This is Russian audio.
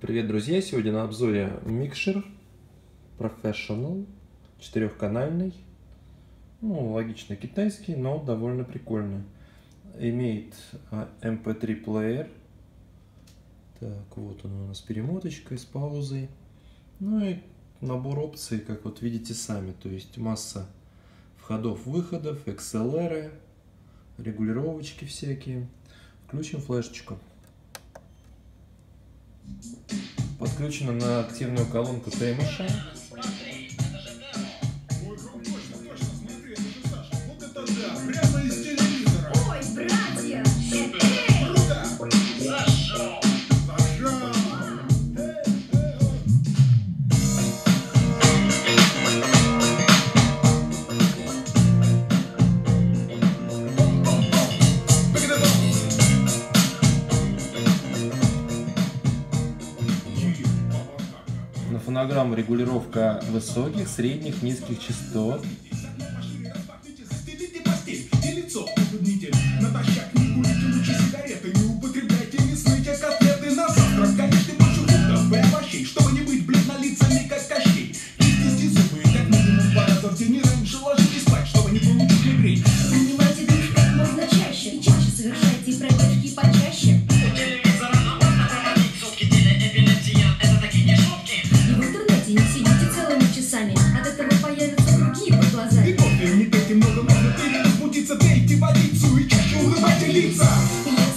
Привет, друзья! Сегодня на обзоре микшер Professional, четырехканальный. Ну, логично китайский, но довольно прикольный. Имеет MP3 а, плеер. Так, вот он у нас перемоточкой с паузой. Ну и набор опций, как вот видите сами. То есть масса входов-выходов, XLR, регулировочки всякие. Включим флешечку. Подключена на активную колонку ТМШ. На фонограмму регулировка высоких, средних, низких частот. Чаще совершайте пробежки по Jesus.